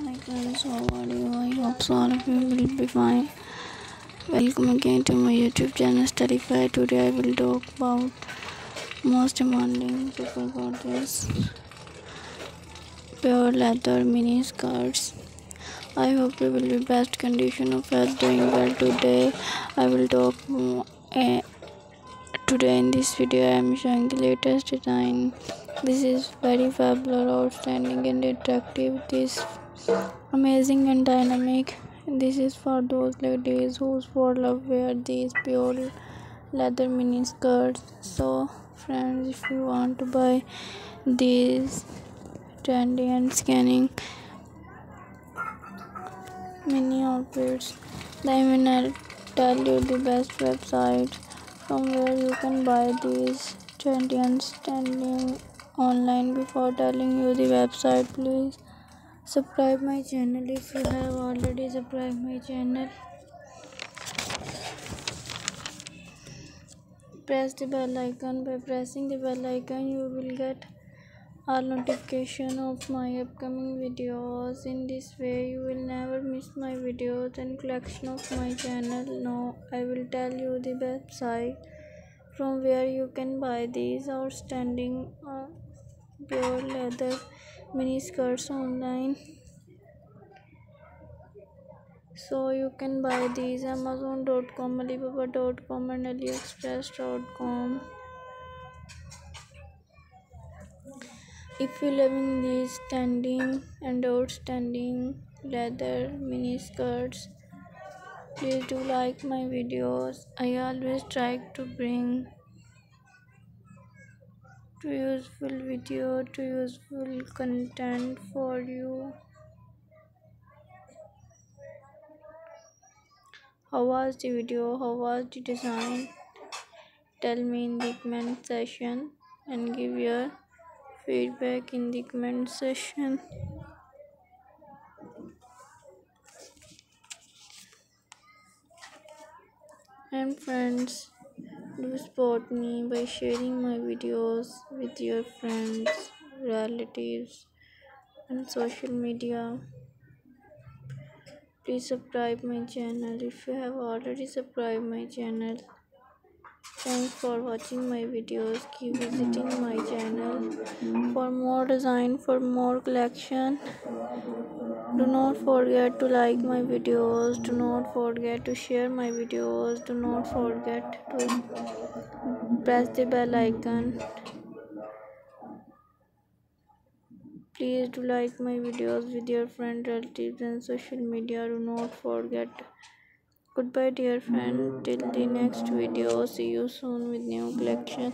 Hi friends, how are you? I hope so all of you will be fine. Welcome again to my YouTube channel Styleify. Today I will talk about most demanding people got this pure leather mini skirts. I hope you will be best condition of health doing well today. I will talk uh, today in this video I am showing the latest design. This is very fabulous, outstanding and attractive. This amazing and dynamic this is for those ladies whose for love wear these pure leather mini skirts so friends if you want to buy these trendy and scanning mini outfits then when i tell you the best website from where you can buy these trendy and standing online before telling you the website please. Subscribe my channel if you have already subscribed my channel. Press the bell icon. By pressing the bell icon you will get all notification of my upcoming videos. In this way you will never miss my videos and collection of my channel. Now i will tell you the website from where you can buy these outstanding uh, pure leather mini skirts online. So you can buy these amazon.com alibaba.com and aliexpress.com if you loving these standing and outstanding leather mini skirts please do like my videos. I always try to bring to useful video to useful content for you. How was the video? How was the design? Tell me in the comment section and give your feedback in the comment section. And friends do support me by sharing my videos with your friends, relatives, and social media. Please subscribe my channel if you have already subscribed my channel. Thanks for watching my videos. Keep visiting my channel for more design, for more collection. Do not forget to like my videos. Do not forget to share my videos. Do not forget to press the bell icon. Please do like my videos with your friends, relatives, and social media. Do not forget. Goodbye, dear friend. Till the next video. See you soon with new collection.